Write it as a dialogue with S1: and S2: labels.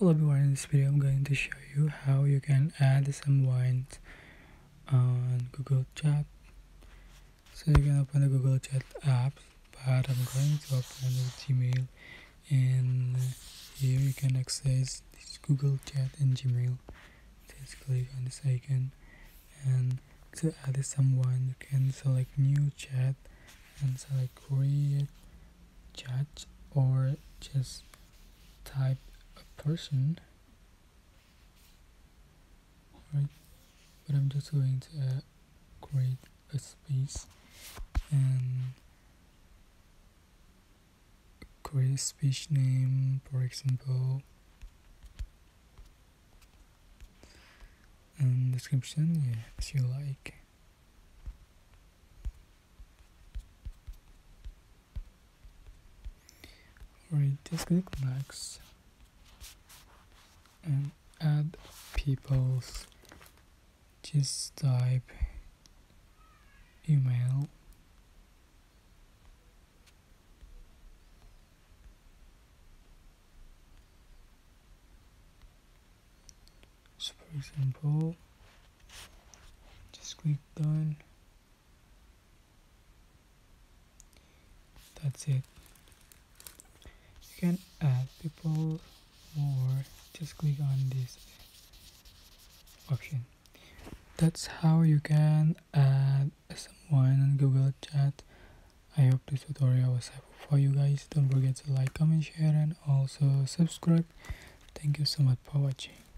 S1: Hello everyone, in this video I'm going to show you how you can add some someone on Google Chat. So you can open the Google Chat app, but I'm going to open the Gmail and here you can access this Google Chat in Gmail. Just click on this icon and to add someone you can select new chat and select create chat or just type person. Right but I'm just going to uh, create a space and create a speech name for example and description yeah as you like. Alright, just click next and add people's just type email. So for example just click done. That's it. You can add people more just click on this option. That's how you can add someone on google chat. I hope this tutorial was helpful for you guys. Don't forget to like comment share and also subscribe. Thank you so much for watching